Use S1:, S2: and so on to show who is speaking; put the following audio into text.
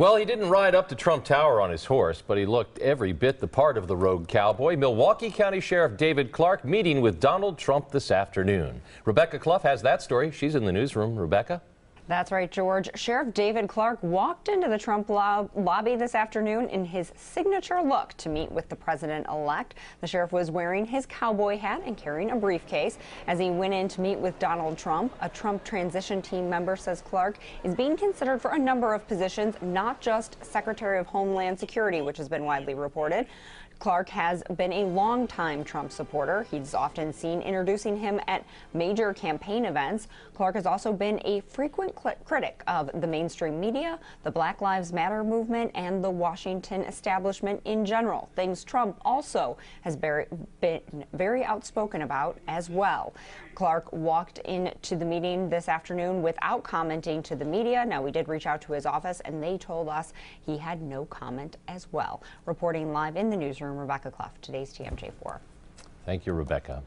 S1: Well, he didn't ride up to Trump Tower on his horse, but he looked every bit the part of the rogue cowboy. Milwaukee County Sheriff David Clarke meeting with Donald Trump this afternoon. Rebecca Klopf has that story. She's in the newsroom. Rebecca?
S2: That's right, George. Sheriff David Clarke walked into the Trump lobby this afternoon in his signature look to meet with the president-elect. The sheriff was wearing his cowboy hat and carrying a briefcase as he went in to meet with Donald Trump. A Trump transition team member says Clarke is being considered for a number of positions, not just Secretary of Homeland Security, which has been widely reported. Clarke has been a longtime Trump supporter. He's often seen introducing him at major campaign events. Clarke has also been a frequent critic of the mainstream media, the Black Lives Matter movement, and the Washington establishment in general, things Trump also has very, been very outspoken about as well. Clarke walked into the meeting this afternoon without commenting to the media. Now, we did reach out to his office, and they told us he had no comment as well. Reporting live in the newsroom, Rebecca Klopf, today's TMJ4.
S1: Thank you, Rebecca.